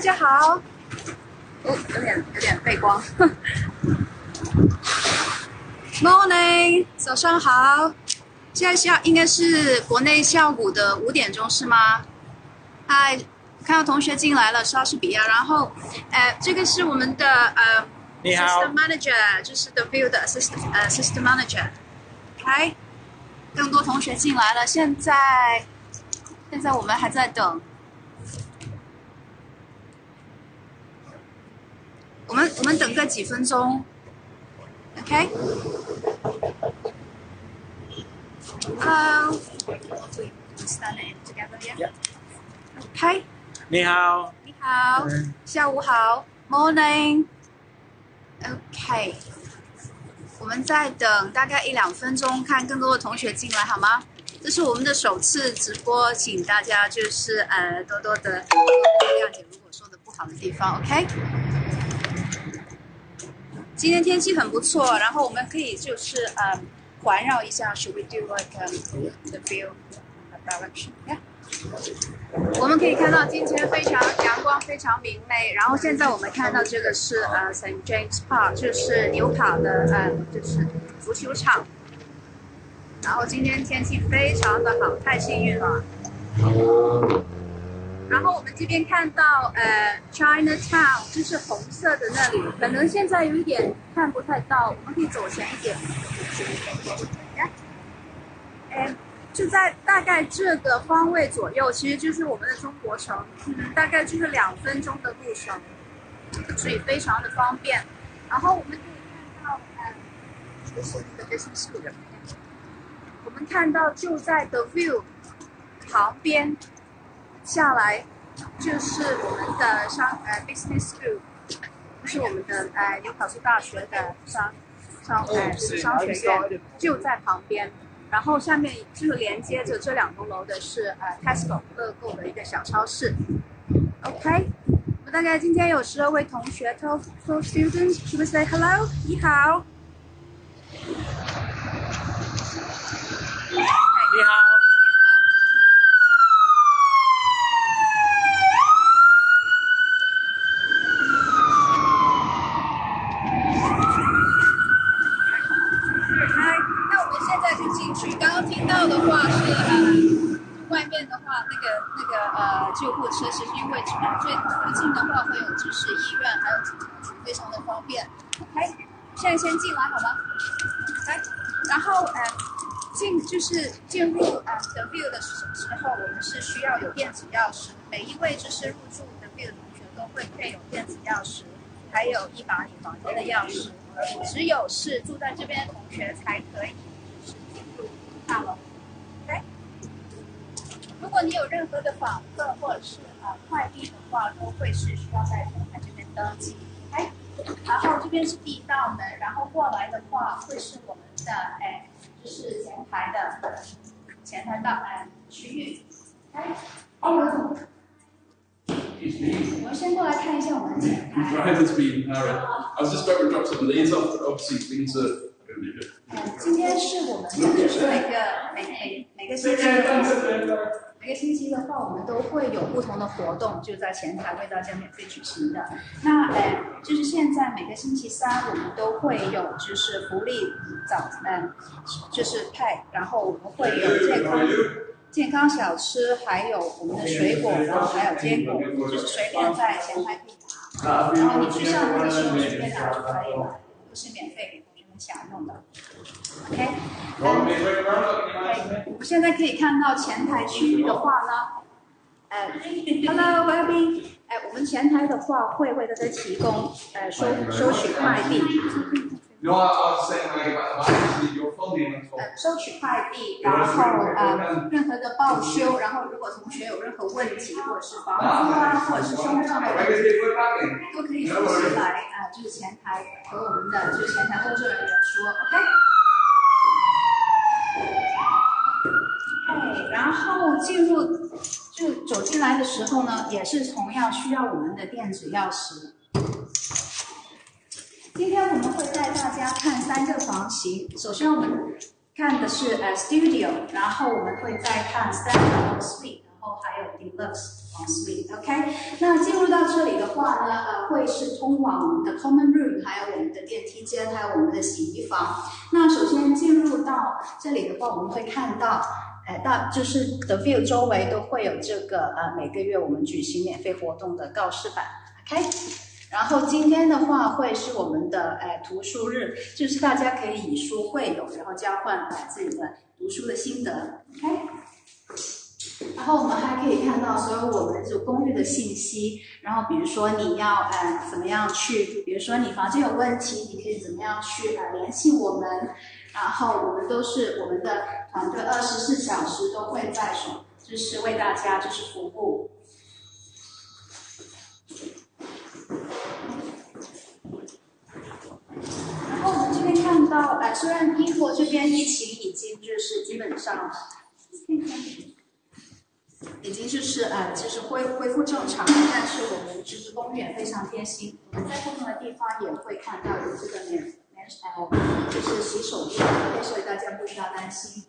大家好。哦，有点有点背光。Morning，早上好。现在下应该是国内下午的五点钟是吗？嗨，看到同学进来了，莎士比亚。然后，呃，这个是我们的呃你好 System Manager，就是 The View 的 Assistant 呃 System Manager。嗨，更多同学进来了。现在，现在我们还在等。我们我们等个几分钟，OK？Hello. We stand it together, yeah. OK，你好，你好，下午好，Morning。OK，我们再等大概一两分钟，看更多的同学进来好吗？这是我们的首次直播，请大家就是呃多多的多多谅解，如果说的不好的地方，OK？今天天气很不错，然后我们可以就是呃环绕一下，Should we do like um, the view direction? Yeah. 我们可以看到今天非常阳光，非常明媚。然后现在我们看到这个是呃 St James Park，就是纽卡的呃就是足球场。然后今天天气非常的好，太幸运了。然后我们这边看到呃 Chinatown，就是红色的那里，可能现在有一点看不太到，我们可以走前一点。哎，就在大概这个方位左右，其实就是我们的中国城，大概就是两分钟的路程，所以非常的方便。然后我们可以看到，呃，这是那个 business school，我们看到就在 The View 旁边下来，就是我们的商呃 business school，就是我们的呃纽卡斯大学的商商呃商学院就在旁边。然后下面就是连接着这两栋楼的是呃 Tesco 乐购的一个小超市。OK，我们大概今天有十二位同学，twelve twelve students，should we say hello？你好。你好，先进来好吗？来，然后呃进就是进入呃 The View 的时时候，我们是需要有电子钥匙，每一位就是入住 The View 的同学都会配有电子钥匙，还有一把你房间的钥匙。只有是住在这边的同学才可以就是进入大楼。OK，如果你有任何的访客或者是呃快递的话，都会是需要在前台这边登记。然后这边是第一道门，然后过来的话会是我们的哎，就是前台的前台的哎区域。OK，我们先过来看一下我们的前台。Been Harry. I was just about to drop some of these off, but obviously things are. 嗯，今天是我们就是每个每每每个每个星期的话，我们都会有不同的活动，就在前台为大家免费举行的。那呃，就是现在每个星期三我们都会有就是福利早嗯，就是派，然后我们会有健康健康小吃，还有我们的水果，然后还有坚果，就是随便在前台可以拿，然后你去上课的时候随便拿就可以了，都是免费享用的。OK，嗯，我们现在可以看到前台区域的话呢，呃，Hello，我要宾，哎，我们前台的话会为大家提供呃收收取快递，No, I, I was saying like about actually your phone name and 呃，收取快递，然后呃任何的报修，然后如果同学有任何问题，或者是房租啊，或者是生活上的问题。都可以随时来啊、就是前台和我们的就是前台工作人员说，OK。哎，然后进入就走进来的时候呢，也是同样需要我们的电子钥匙。今天我们会带大家看三个房型，首先我们看的是呃 studio，然后我们会再看 standard suite，然后还有 Deluxe en suite。OK，那进入到这里的话呢，呃，会是通往我们的 Common Room，还有我们的电梯间，还有我们的洗衣房。那首先进入到这里的话，我们会看到。呃，大就是 The View 周围都会有这个呃每个月我们举行免费活动的告示板，OK。然后今天的话会是我们的哎图书日，就是大家可以以书会友，然后交换自己的读书的心得，OK。然后我们还可以看到所有我们这公寓的信息，然后比如说你要呃怎么样去，比如说你房间有问题，你可以怎么样去呃联系我们。然后我们都是我们的团队，二十四小时都会在手，就是为大家就是服务。然后我们这边看到，呃，虽然英国这边疫情已经就是基本上，已经就是呃就是恢恢复正常，但是我们就是公园非常贴心，我们在不同的地方也会看到有这个免免。哎，就是洗手液，所以大家不需要担心。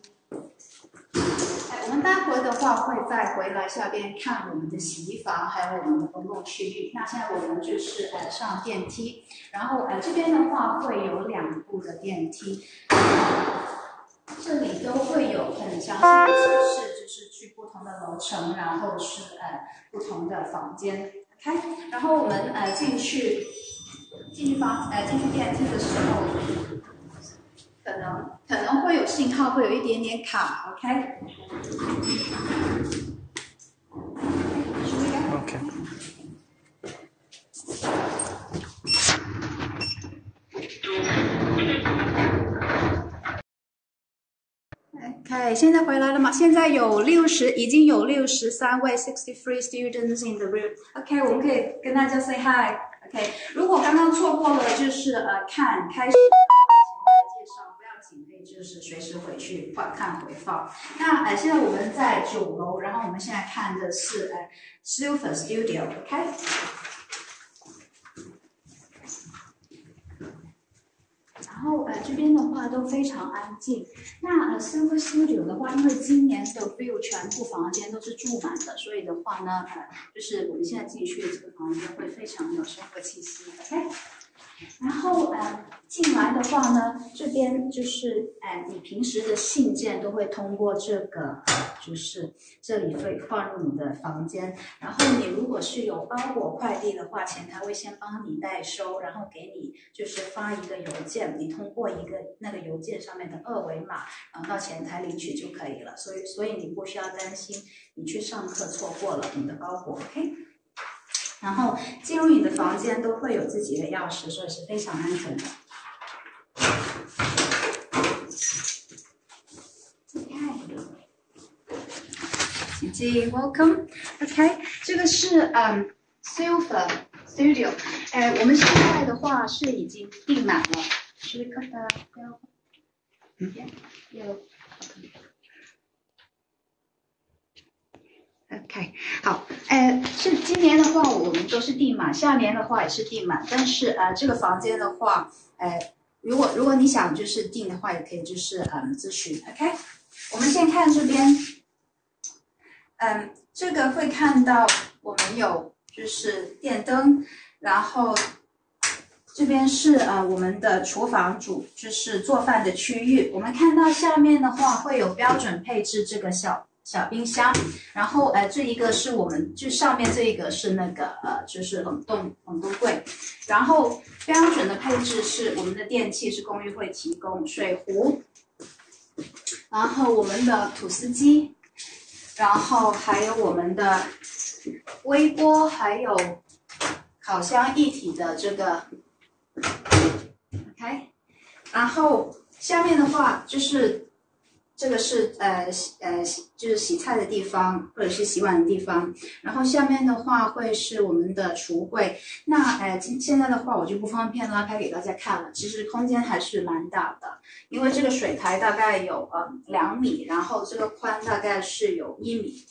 哎，我们待会的话会再回来下边看我们的洗衣房，还有我们的公共区域。那现在我们就是呃上电梯，然后呃这边的话会有两部的电梯，这里都会有很详细的指示，就是去不同的楼层，然后是呃不同的房间。OK，然后我们呃进去。进去房，呃，进去电梯的时候，可能可能会有信号，会有一点点卡，OK。OK。OK，现在回来了吗？现在有六十，已经有六十三位 sixty three students in the room。OK，我们可以跟大家 say hi。OK，如果刚刚错过了，就是呃看开始就是随时回去观看回放。那呃现在我们在九楼，然后我们现在看的是呃 Silver Studio，OK。然后呃这边的话都非常安静。那呃 Silver Studio 的话，因为今年的 view 全部房间都是住满的，所以的话呢，呃就是我们现在进去的这个房间会非常有生活气息，OK。然后呃进来的话呢，这边就是哎你平时的信件都会通过这个。就是这里会放入你的房间，然后你如果是有包裹快递的话，前台会先帮你代收，然后给你就是发一个邮件，你通过一个那个邮件上面的二维码，然后到前台领取就可以了。所以所以你不需要担心你去上课错过了你的包裹，OK？然后进入你的房间都会有自己的钥匙，所以是非常安全的。Welcome，OK，这个是嗯 Silver Studio，哎，我们现在的话是已经订满了，是可的，嗯，有，OK，好，哎，是今年的话我们都是订满，下年的话也是订满，但是呃这个房间的话，哎，如果如果你想就是订的话，也可以就是嗯咨询，OK，我们先看这边。嗯，这个会看到我们有就是电灯，然后这边是呃我们的厨房主就是做饭的区域。我们看到下面的话会有标准配置这个小小冰箱，然后呃这一个是我们就上面这一个是那个呃就是冷冻冷冻柜，然后标准的配置是我们的电器是公寓会提供水壶，然后我们的吐司机。然后还有我们的微波，还有烤箱一体的这个，OK。然后下面的话就是这个是呃呃就是洗菜的地方或者是洗碗的地方。然后下面的话会是我们的橱柜。那呃今现在的话我就不方便拉开给大家看了，其实空间还是蛮大的。因为这个水台大概有呃两米，然后这个宽大概是有一米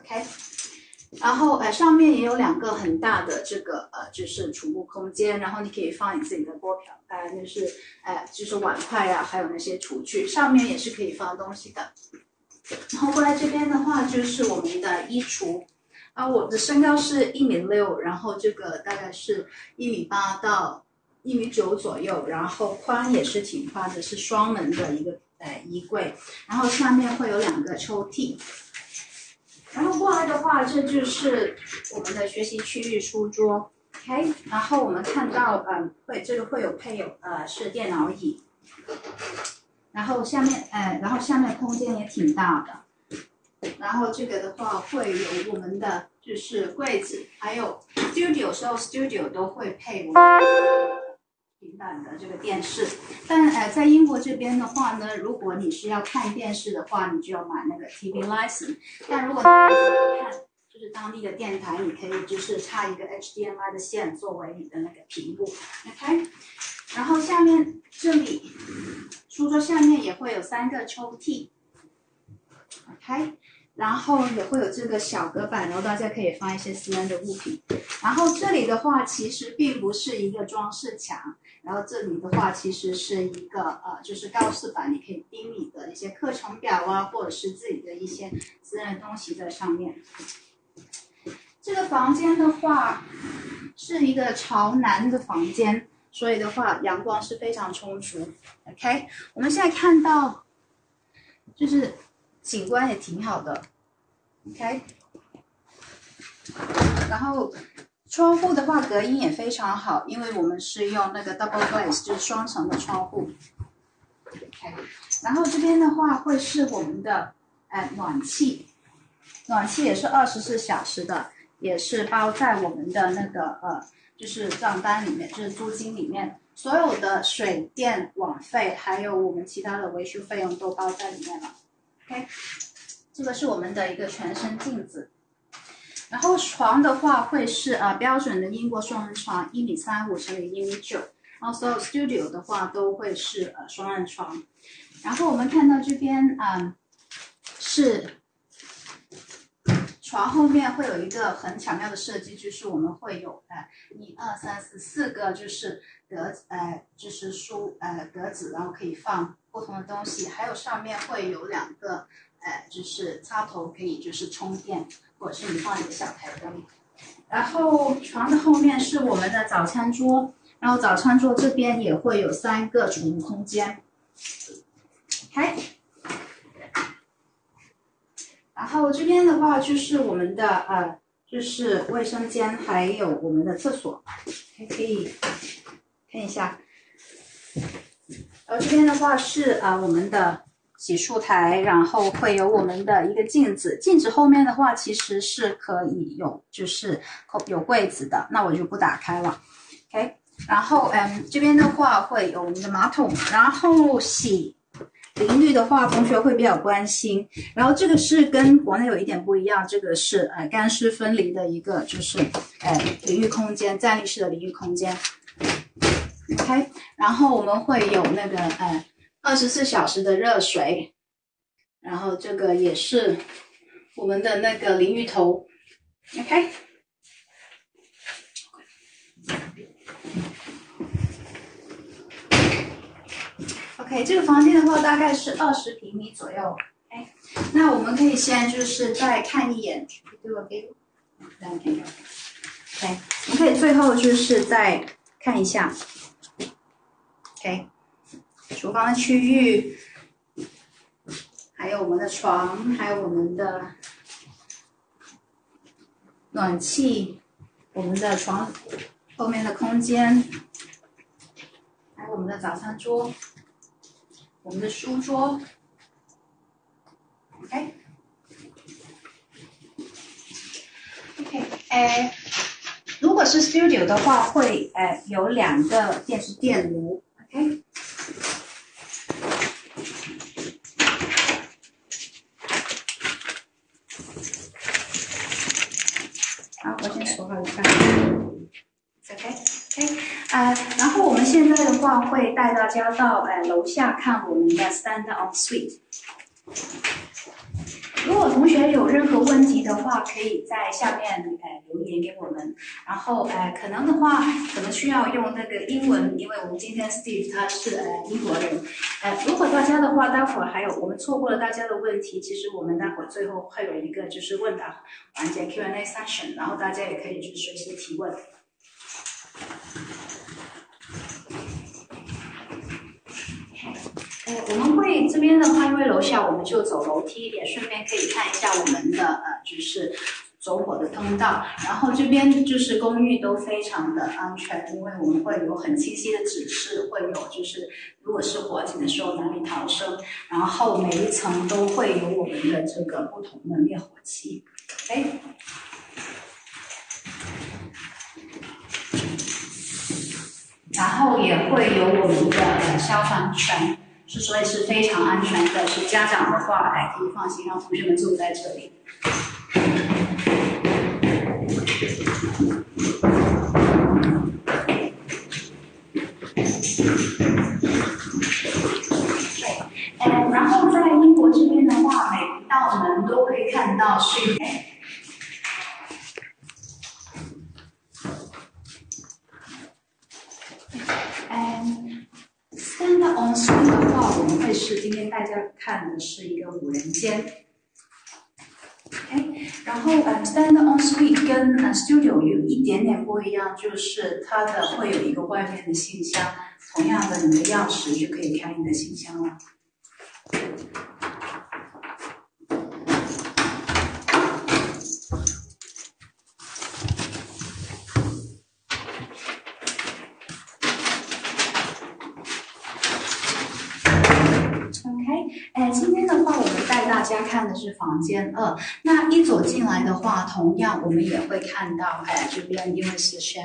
，OK，然后呃上面也有两个很大的这个呃就是储物空间，然后你可以放你自己的锅瓢，呃就是呃就是碗筷呀，还有那些厨具，上面也是可以放东西的。然后过来这边的话就是我们的衣橱。啊，我的身高是一米六，然后这个大概是一米八到一米九左右，然后宽也是挺宽的，是双门的一个呃衣柜，然后下面会有两个抽屉。然后过来的话，这就是我们的学习区域书桌，OK。然后我们看到，嗯，会这个会有配有呃是电脑椅，然后下面，呃，然后下面空间也挺大的。然后这个的话会有我们的就是柜子，还有 studio 时候 studio 都会配我们平板的这个电视。但呃，在英国这边的话呢，如果你是要看电视的话，你就要买那个 TV license。但如果你看就是当地的电台，你可以就是插一个 HDMI 的线作为你的那个屏幕，OK。然后下面这里书桌下面也会有三个抽屉，OK。然后也会有这个小隔板，然后大家可以放一些私人的物品。然后这里的话，其实并不是一个装饰墙，然后这里的话，其实是一个呃，就是告示板，你可以钉你的一些课程表啊，或者是自己的一些私人东西在上面。这个房间的话，是一个朝南的房间，所以的话，阳光是非常充足。OK，我们现在看到，就是。景观也挺好的，OK。然后窗户的话，隔音也非常好，因为我们是用那个 double glaze，就是双层的窗户。然后这边的话会是我们的哎暖气，暖气也是二十四小时的，也是包在我们的那个呃就是账单里面，就是租金里面，所有的水电网费还有我们其他的维修费用都包在里面了。OK，这个是我们的一个全身镜子，然后床的话会是呃标准的英国双人床，一米三五乘以一米九，然后所有 studio 的话都会是呃双人床，然后我们看到这边啊是床后面会有一个很巧妙的设计，就是我们会有呃一二三四四个就是格呃就是书呃格子，然后可以放。不同的东西，还有上面会有两个，呃，就是插头可以就是充电，或者是你放一个小台灯。然后床的后面是我们的早餐桌，然后早餐桌这边也会有三个储物空间。开。然后这边的话就是我们的呃，就是卫生间，还有我们的厕所，还可以看一下。然后这边的话是啊我们的洗漱台，然后会有我们的一个镜子，镜子后面的话其实是可以有就是有柜子的，那我就不打开了，OK。然后嗯这边的话会有我们的马桶，然后洗淋浴的话同学会比较关心，然后这个是跟国内有一点不一样，这个是呃干湿分离的一个就是呃淋浴空间，站立式的淋浴空间。OK，然后我们会有那个呃二十四小时的热水，然后这个也是我们的那个淋浴头。OK，OK，这个房间的话大概是二十平米左右。哎，那我们可以先就是再看一眼，对我给，大家看一下。OK，我们可以最后就是再看一下。OK，厨房的区域，还有我们的床，还有我们的暖气，我们的床后面的空间，还有我们的早餐桌，我们的书桌。OK，OK，哎，如果是 Studio 的话，会哎有两个电视电炉。OK，好，我先锁好一下。OK，OK，呃，然后我们现在的话会带大家到呃楼下看我们的 Stand on Suite。如果同学有任何问题的话，可以在下面呃留言给我们。然后呃可能的话，可能需要用那个英文，因为我们今天 Steve 他是呃英国人。呃，如果大家的话，待会儿还有我们错过了大家的问题，其实我们待会儿最后会有一个就是问答环节 Q&A session，然后大家也可以就随时提问。呃，我们会这边的话，因为楼下我们就走楼梯，也顺便可以看一下我们的呃，就是走火的通道。然后这边就是公寓都非常的安全，因为我们会有很清晰的指示，会有就是如果是火警的时候哪里逃生，然后每一层都会有我们的这个不同的灭火器。哎。然后也会有我们的消防栓。是，所以是非常安全的。是家长的话，哎，可以放心让同学们住在这里。哎，然后在英国这边的话，每一道门都会看到是。Stand On suite 的话，我们会是今天大家看的是一个五人间。OK，然后呃，stand on suite 跟 studio 有一点点不一样，就是它的会有一个外面的信箱，同样的，你的钥匙就可以开你的信箱了。哎，今天的话，我们带大家看的是房间二。那一走进来的话，同样我们也会看到，哎，这边因为是 chef，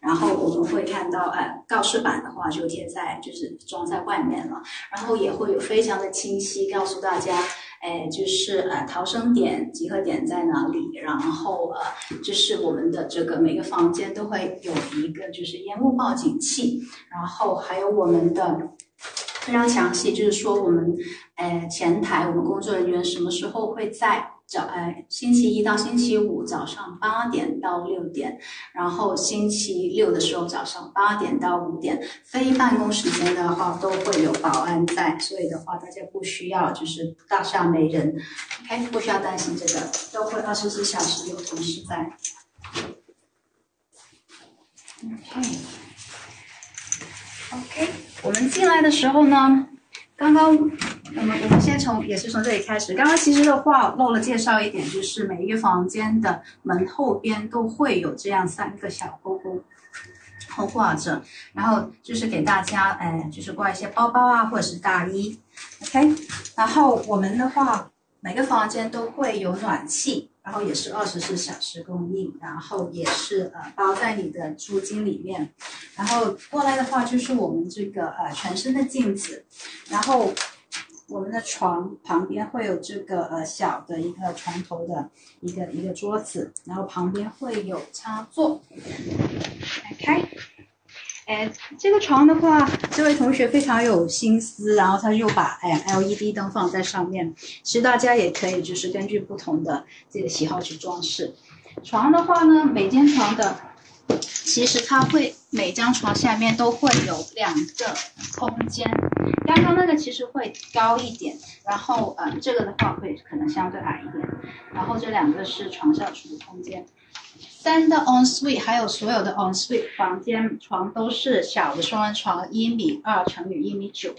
然后我们会看到，哎，告示板的话就贴在，就是装在外面了。然后也会有非常的清晰告诉大家，哎，就是呃逃生点、集合点在哪里。然后呃，就是我们的这个每个房间都会有一个就是烟雾报警器，然后还有我们的。非常详细，就是说我们，呃，前台我们工作人员什么时候会在早，呃，星期一到星期五早上八点到六点，然后星期六的时候早上八点到五点，非办公时间的话都会有保安在，所以的话大家不需要就是大厦没人，OK，不需要担心这个，都会二十四小时有同事在，OK，OK。我们进来的时候呢，刚刚我们我们先从也是从这里开始。刚刚其实的话漏了介绍一点，就是每一个房间的门后边都会有这样三个小勾勾，后挂着，然后就是给大家，哎，就是挂一些包包啊，或者是大衣，OK。然后我们的话，每个房间都会有暖气。然后也是二十四小时供应，然后也是呃包在你的租金里面。然后过来的话就是我们这个呃全身的镜子，然后我们的床旁边会有这个呃小的一个床头的一个一个桌子，然后旁边会有插座。开。哎，这个床的话，这位同学非常有心思，然后他就把哎 LED 灯放在上面。其实大家也可以就是根据不同的这个喜好去装饰。床的话呢，每间床的其实它会每张床下面都会有两个空间。刚刚那个其实会高一点，然后呃这个的话会可能相对矮一点。然后这两个是床上储物空间。三的 on suite 还有所有的 on suite 房间床都是小的双人床，一米二乘以一米九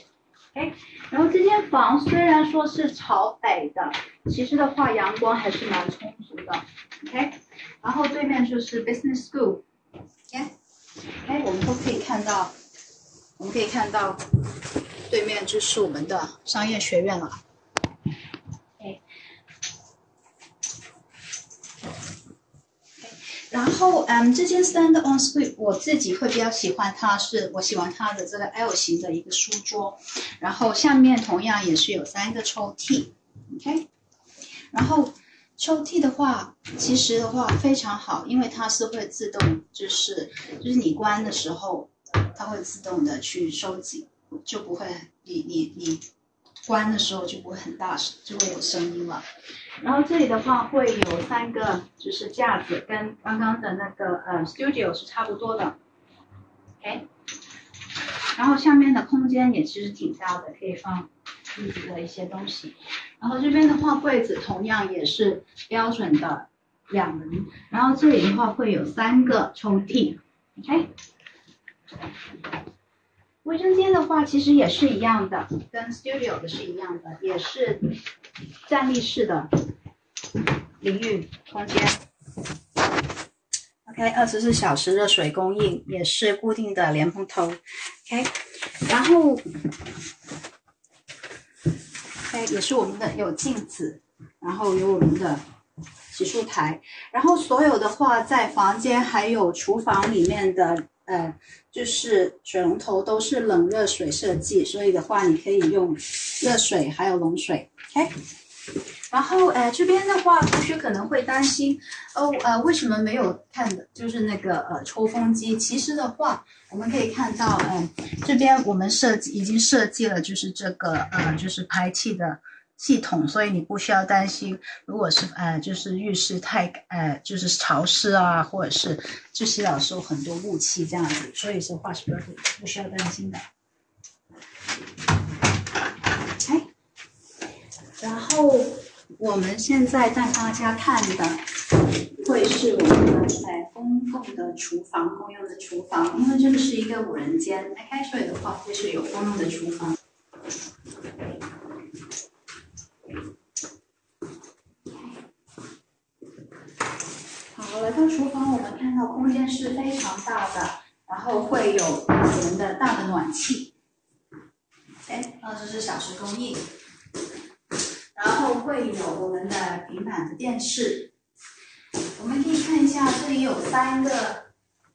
，OK。然后这间房虽然说是朝北的，其实的话阳光还是蛮充足的，OK。然后对面就是 business school，OK。哎，我们都可以看到，我们可以看到对面就是我们的商业学院了。然后，嗯，这件 stand on suite 我自己会比较喜欢它，是我喜欢它的这个 L 型的一个书桌，然后下面同样也是有三个抽屉，OK。然后抽屉的话，其实的话非常好，因为它是会自动，就是就是你关的时候，它会自动的去收紧，就不会你你你关的时候就不会很大声，就会有声音了。然后这里的话会有三个就是架子，跟刚刚的那个呃 studio 是差不多的。OK，然后下面的空间也其实挺大的，可以放自己的一些东西。然后这边的话柜子同样也是标准的两人，然后这里的话会有三个抽屉。OK。卫生间的话，其实也是一样的，跟 studio 的是一样的，也是站立式的淋浴空间。OK，二十四小时热水供应，也是固定的莲蓬头。OK，然后，OK 也是我们的有镜子，然后有我们的洗漱台，然后所有的话在房间还有厨房里面的。呃，就是水龙头都是冷热水设计，所以的话你可以用热水还有冷水，OK。然后呃这边的话，同学可能会担心，哦呃为什么没有看的，就是那个呃抽风机。其实的话，我们可以看到，呃这边我们设计已经设计了，就是这个呃就是排气的。系统，所以你不需要担心，如果是呃，就是浴室太呃，就是潮湿啊，或者是就洗澡时候很多雾气这样子，所以是话是不不需要担心的。哎，然后我们现在带大家看的会是我们的在公共的厨房公用的厨房，因为这个是一个五人间，开水的话会是有公用的厨房。好，来到厨房，我们看到空间是非常大的，然后会有我们的大的暖气，哎，二十四小时供应，然后会有我们的平板的电视，我们可以看一下，这里有三个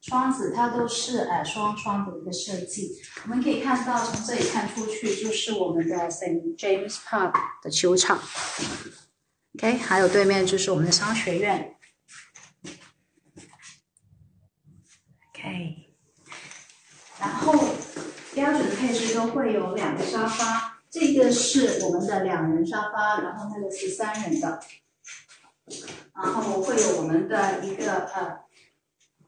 窗子，它都是呃双窗的一个设计，我们可以看到从这里看出去就是我们的 Saint James Park 的球场，OK，还有对面就是我们的商学院。OK，然后标准配置都会有两个沙发，这个是我们的两人沙发，然后那个是三人的，然后会有我们的一个呃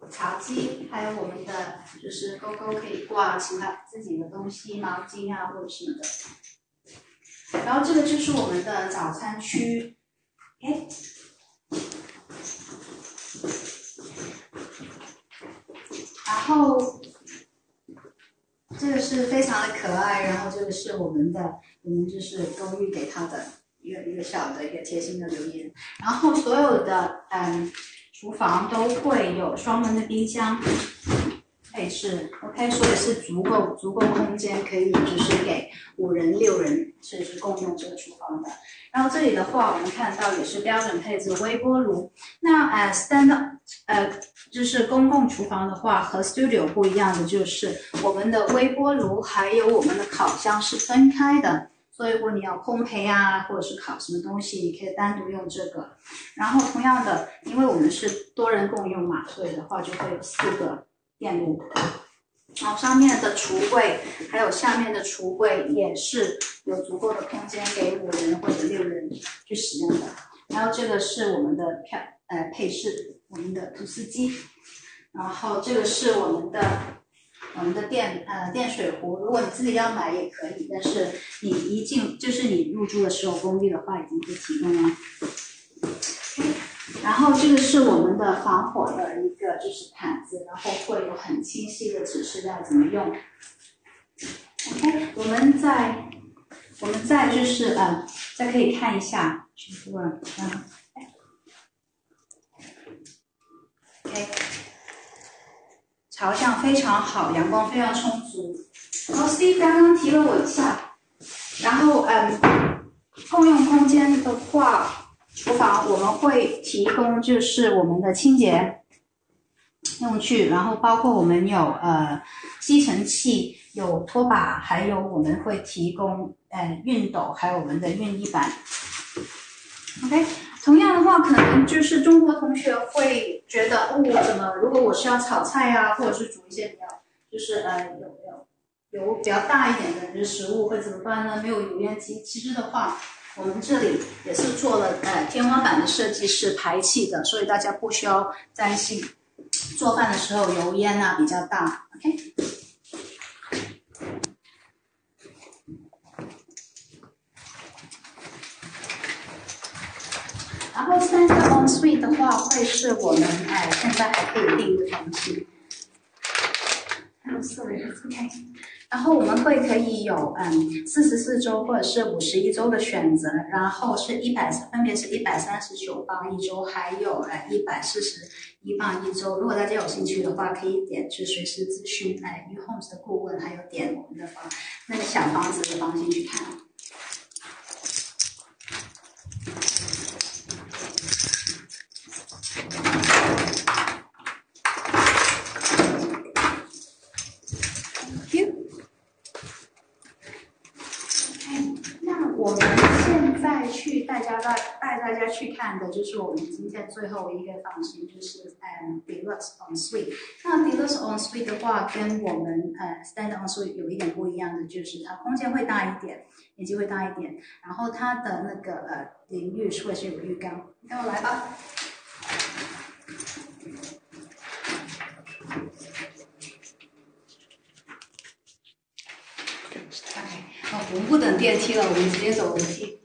茶几，还有我们的就是勾勾可以挂其他自己的东西，毛巾啊或者什么的，然后这个就是我们的早餐区哎。然后这个是非常的可爱，然后这个是我们的，我们就是公寓给他的一个一个小的一个贴心的留言。然后所有的嗯厨房都会有双门的冰箱配置，OK，所以是足够足够空间可以就是给五人六人甚至共用这个厨房的。然后这里的话，我们看到也是标准配置微波炉。那呃，stand up 呃。就是公共厨房的话，和 studio 不一样的就是，我们的微波炉还有我们的烤箱是分开的。所以，如果你要烘焙啊，或者是烤什么东西，你可以单独用这个。然后，同样的，因为我们是多人共用嘛，所以的话就会有四个电炉。然后上面的橱柜，还有下面的橱柜也是有足够的空间给五人或者六人去使用的。然后这个是我们的票呃配饰。我们的吐司机，然后这个是我们的我们的电呃电水壶，如果你自己要买也可以，但是你一进就是你入住的时候，公寓的话已经会提供了。然后这个是我们的防火的一个就是毯子，然后会有很清晰的指示要怎么用。OK，我们再我们再就是呃再可以看一下，就是嗯。OK，朝向非常好，阳光非常充足。然后 C 刚刚提了我一下，然后嗯，共用空间的话，厨房我们会提供就是我们的清洁用具，然后包括我们有呃吸尘器、有拖把，还有我们会提供呃熨斗，还有我们的熨衣板。OK。同样的话，可能就是中国同学会觉得，哦，怎么如果我是要炒菜呀，或者是煮一些比较，就是呃有有油比较大一点的食物会怎么办呢？没有油烟机，其实的话，我们这里也是做了呃天花板的设计是排气的，所以大家不需要担心做饭的时候油烟啊比较大。OK。然后三个 on suite 的话，会是我们哎现在还可以订的东西。还有四位 OK。然后我们会可以有嗯四十四周或者是五十一周的选择，然后是一百分别是一百三十九磅一周，还有哎一百四十一磅一周。如果大家有兴趣的话，可以点去随时咨询哎 U Homes 的顾问，还有点我们的房那个小房子的房型去看。Thank you. OK，那我们现在去带家带带大家去看就是我们今天最后一个房型，就是嗯，Deluxe On suite。那 Deluxe On suite 的话，跟我们呃 Standard en suite 有一点不一样的，就是它空间会大一点，面积会大一点，然后它的那个呃淋浴会是有浴缸。跟我来吧。哦，我们不等电梯了，我们直接走楼梯。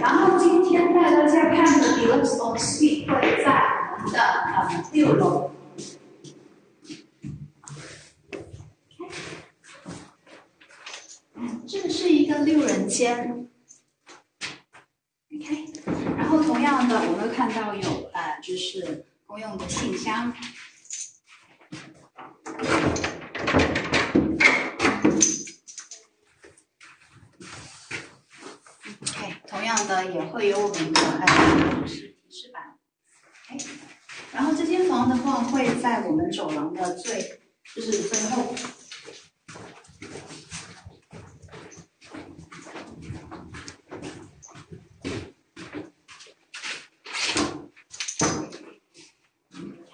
然后今天带大家看的 Deluxe en suite 会在我们的呃六楼。这个是一个六人间，OK，然后同样的，我们会看到有呃，就是公用的信箱。OK，同样的也会有我们的呃，就是提示板。OK，然后这间房的话会在我们走廊的最，就是最后。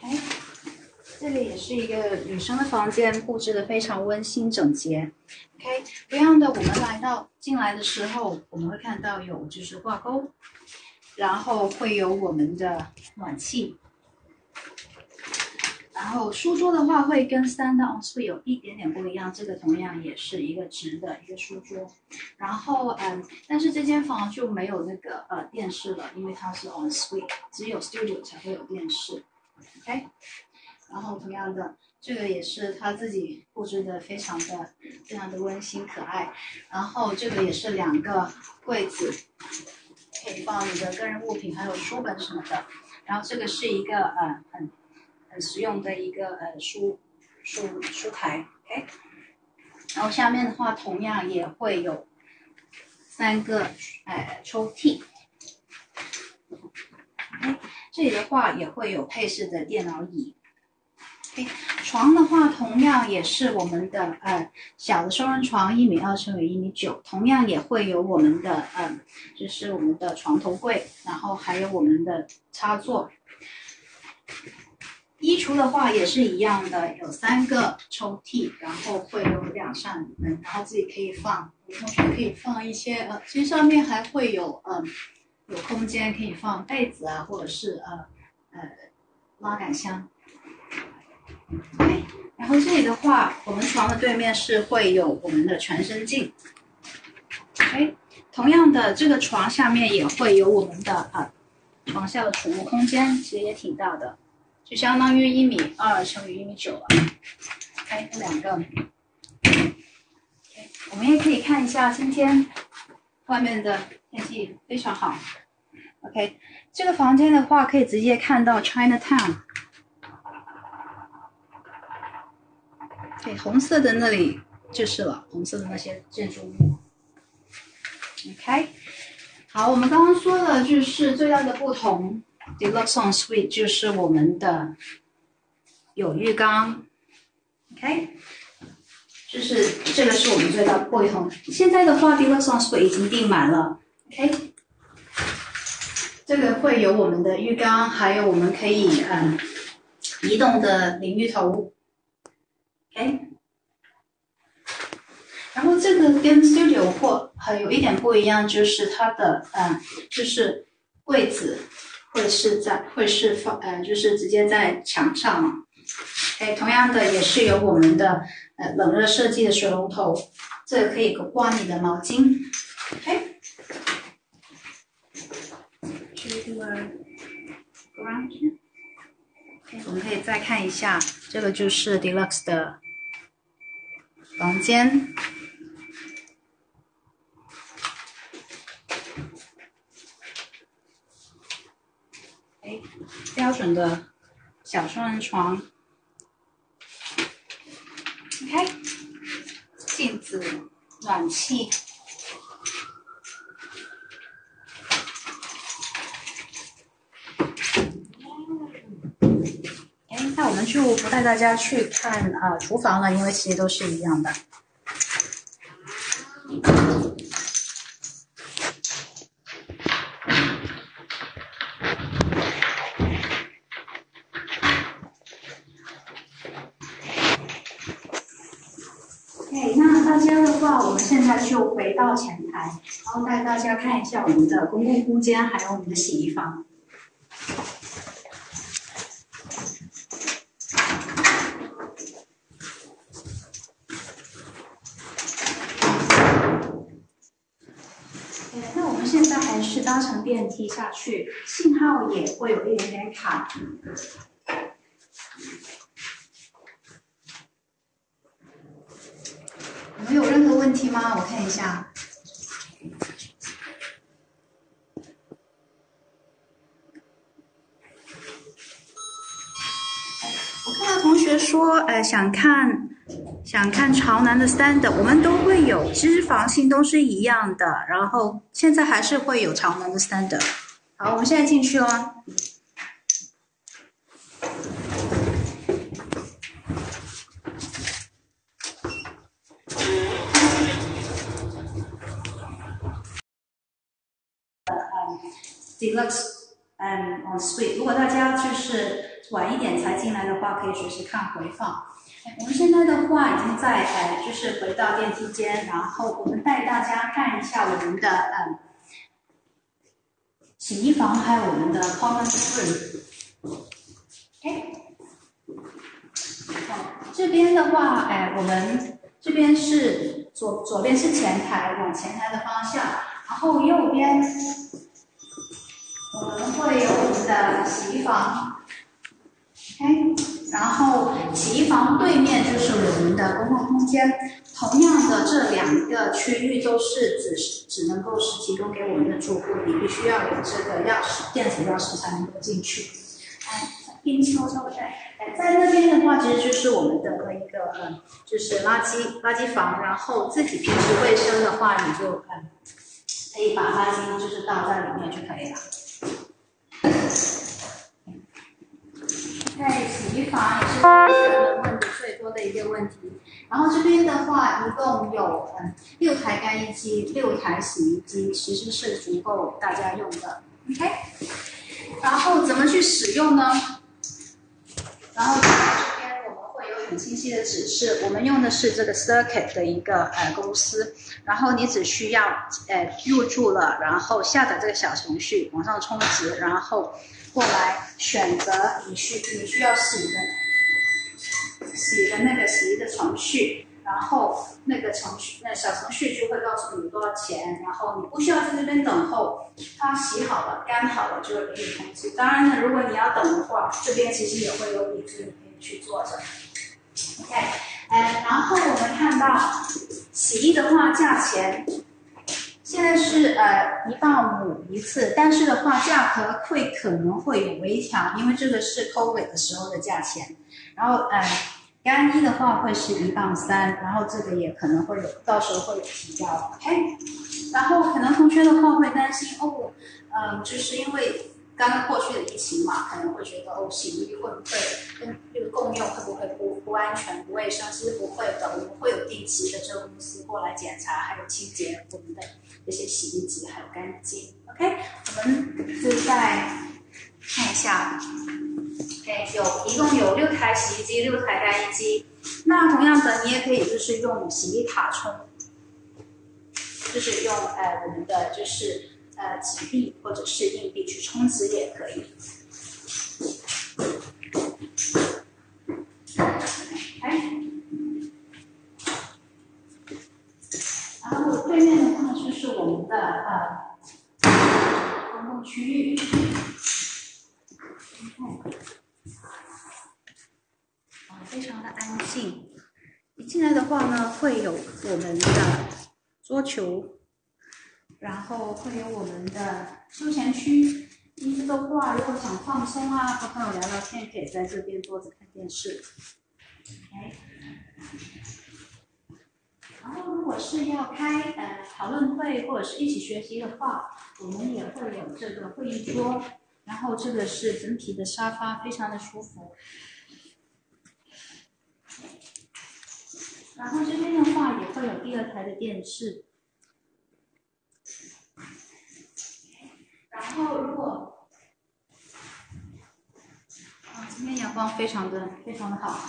OK，这里也是一个女生的房间，布置的非常温馨整洁。OK，同样的，我们来到进来的时候，我们会看到有就是挂钩，然后会有我们的暖气，然后书桌的话会跟 stand on suite 有一点点不一样，这个同样也是一个直的一个书桌。然后嗯，但是这间房就没有那个呃电视了，因为它是 on suite，只有 studio 才会有电视。OK，然后同样的，这个也是他自己布置的非常的非常的温馨可爱。然后这个也是两个柜子，可以放你的个人物品，还有书本什么的。然后这个是一个呃很很实用的一个呃书书书台，OK。然后下面的话同样也会有三个呃抽屉。OK，这里的话也会有配饰的电脑椅。床的话同样也是我们的呃小的双人床，一米二乘以一米九，同样也会有我们的呃就是我们的床头柜，然后还有我们的插座。衣橱的话也是一样的，有三个抽屉，然后会有两扇门，然后自己可以放，有同学可以放一些呃，其实上面还会有嗯、有空间可以放被子啊，或者是呃呃拉杆箱。然后这里的话，我们床的对面是会有我们的全身镜。OK，同样的，这个床下面也会有我们的啊床下的储物空间，其实也挺大的。就相当于一米二乘以一米九了。OK，这两个。OK，我们也可以看一下今天外面的天气非常好。OK，这个房间的话可以直接看到 Chinatown。对，红色的那里就是了，红色的那些建筑物。OK，好，我们刚刚说的就是最大的不同。Deluxe on Suite 就是我们的有浴缸，OK，就是这个是我们最大的不同。现在的话，Deluxe on Suite 已经订满了，OK。这个会有我们的浴缸，还有我们可以嗯移动的淋浴头，OK。然后这个跟 Studio 或还有一点不一样，就是它的嗯就是柜子会是在会是放呃就是直接在墙上。哎，同样的也是有我们的呃冷热设计的水龙头，这个可以挂你的毛巾，OK。我们可以再看一下，这个就是 Deluxe 的房间。哎，标准的小双人床。OK，镜子，暖气。那我们就不带大家去看啊厨房了，因为其实都是一样的。OK，那大家的话，我们现在就回到前台，然后带大家看一下我们的公共空间，还有我们的洗衣房。那我们现在还是搭乘电梯下去，信号也会有一点点卡。没有任何问题吗？我看一下。我看到同学说，呃，想看。想看朝南的 stand，我们都会有，其实房型都是一样的，然后现在还是会有朝南的 stand。好，我们现在进去了。Deluxe，嗯，on suite。如果大家就是晚一点才进来的话，可以随时看回放。我们现在的话已经在呃，就是回到电梯间，然后我们带大家看一下我们的嗯洗衣房，还有我们的 common room。哎，好，这边的话，哎，我们这边是左左边是前台，往前台的方向，然后右边我们会有我们的洗衣房。OK。然后洗衣房对面就是我们的公共空间，同样的这两个区域都是只只能够是提供给我们的住户，你必须要有这个钥匙，电子钥匙才能够进去。哎，冰抽抽在，哎，在那边的话，其实就是我们的那一个嗯，就是垃圾垃圾房。然后自己平时卫生的话，你就嗯，可以把垃圾就是倒在里面就可以了。在洗衣房也是客人问的最多的一个问题。然后这边的话，一共有嗯六台干衣机，六台洗衣机，其实是足够大家用的。OK。然后怎么去使用呢？然后这边我们会有很清晰的指示。我们用的是这个 Circuit 的一个呃公司。然后你只需要呃入住了，然后下载这个小程序，往上充值，然后。过来选择你需你需要洗的洗的那个洗衣的程序，然后那个程序那小程序就会告诉你多少钱，然后你不需要在这边等候，它洗好了干好了就会给你通知。当然呢，如果你要等的话，这边其实也会有椅子，你可以去坐着。OK，哎，然后我们看到洗衣的话价钱。现在是呃一磅五一次，但是的话价格会可能会有微调，因为这个是 COVID 的时候的价钱。然后呃干衣的话会是一磅三，然后这个也可能会有到时候会有提高，OK。然后可能同学的话会担心哦，嗯，就是因为刚刚过去的疫情嘛，可能会觉得哦，洗衣会不会跟这个共用会不会不不安全、不卫生？其实不会的，我们会有定期的这个公司过来检查，还有清洁我们的这些洗衣机还有干净。OK，我们就再看一下。OK，有一共有六台洗衣机，六台干衣机。那同样的，你也可以就是用洗衣卡充，就是用呃我们的就是呃纸币或者是硬币去充值也可以。哎，然后对面的话就是我们的呃公共区域。啊，非常的安静。一进来的话呢，会有我们的桌球，然后会有我们的休闲区。平时的话，如果想放松啊，和朋友聊聊天，可以在这边坐着看电视。OK。然后，如果是要开呃讨论会或者是一起学习的话，我们也会有这个会议桌。然后这个是整体的沙发，非常的舒服。然后这边的话也会有第二台的电视。然后如果，啊，今天阳光非常的非常的好。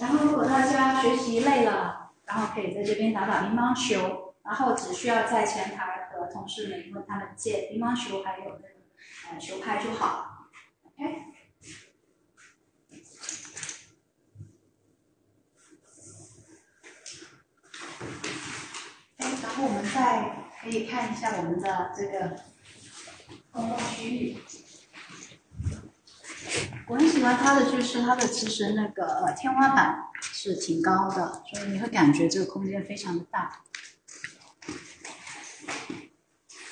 然后如果大家学习累了，然后可以在这边打打乒乓球，然后只需要在前台和同事们问他们借乒乓球，还有那个。球拍就好，OK。然后我们再可以看一下我们的这个公共区域。我很喜欢它的，就是它的其实那个天花板是挺高的，所以你会感觉这个空间非常的大。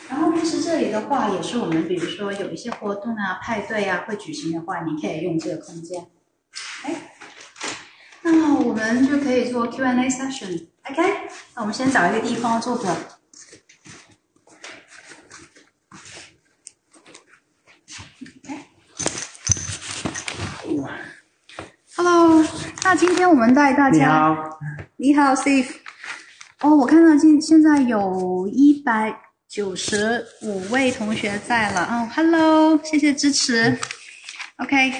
然后平时这里的话，也是我们比如说有一些活动啊、派对啊会举行的话，你可以用这个空间。哎，那么我们就可以做 Q&A session。OK，那我们先找一个地方坐着。Hello，那今天我们带大家。你好。你好，Steve。哦，我看到现现在有一百。九十五位同学在了哦，Hello，谢谢支持，OK，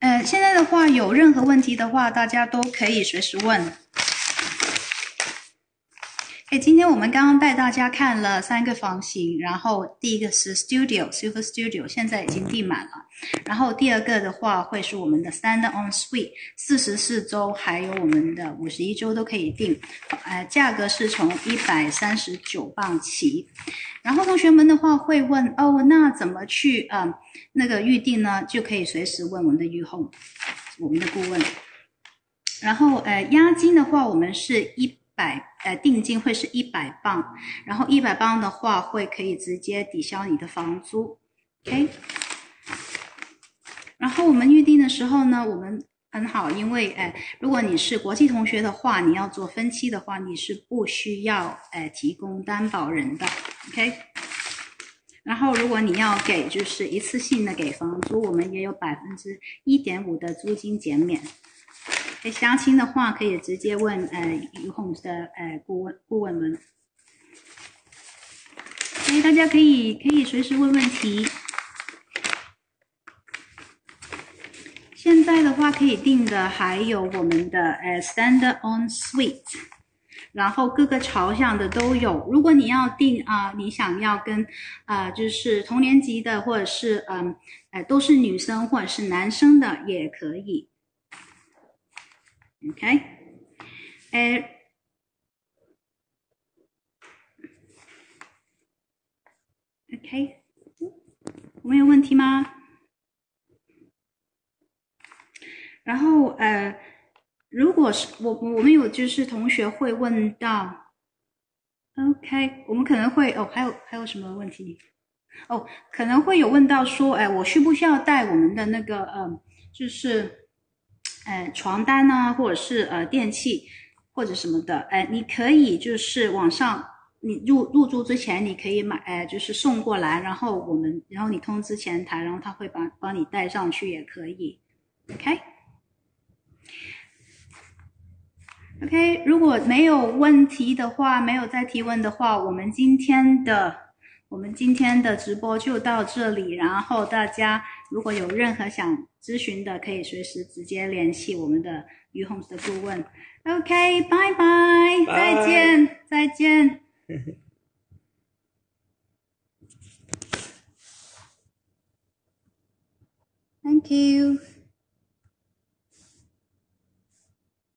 嗯，现在的话有任何问题的话，大家都可以随时问。今天我们刚刚带大家看了三个房型，然后第一个是 Studio Super Studio，现在已经订满了。然后第二个的话会是我们的 Stand On Suite，四十四周还有我们的五十一周都可以订，呃，价格是从一百三十九磅起。然后同学们的话会问哦，那怎么去呃那个预定呢？就可以随时问我们的预后，我们的顾问。然后呃押金的话，我们是一。百呃定金会是一百磅，然后一百磅的话会可以直接抵消你的房租，OK。然后我们预定的时候呢，我们很好，因为哎，如果你是国际同学的话，你要做分期的话，你是不需要哎提供担保人的，OK。然后如果你要给就是一次性的给房租，我们也有百分之一点五的租金减免。详情的话，可以直接问呃 Uhome 的呃顾问顾问们。所以大家可以可以随时问问题。现在的话可以订的还有我们的呃 Standard On Suite，然后各个朝向的都有。如果你要订啊，你想要跟啊就是同年级的，或者是嗯呃都是女生或者是男生的也可以。OK，哎，OK，我们有问题吗？然后呃，如果是我我们有就是同学会问到，OK，我们可能会哦，还有还有什么问题？哦，可能会有问到说，哎，我需不需要带我们的那个嗯，就是。呃，床单呢，或者是呃电器或者什么的，哎，你可以就是网上你入入住之前，你可以买，呃，就是送过来，然后我们，然后你通知前台，然后他会帮帮你带上去，也可以，OK。OK，如果没有问题的话，没有再提问的话，我们今天的我们今天的直播就到这里。然后大家如果有任何想咨询的，可以随时直接联系我们的 U Homes 的顾问。OK，拜拜，再见，再见。Thank you.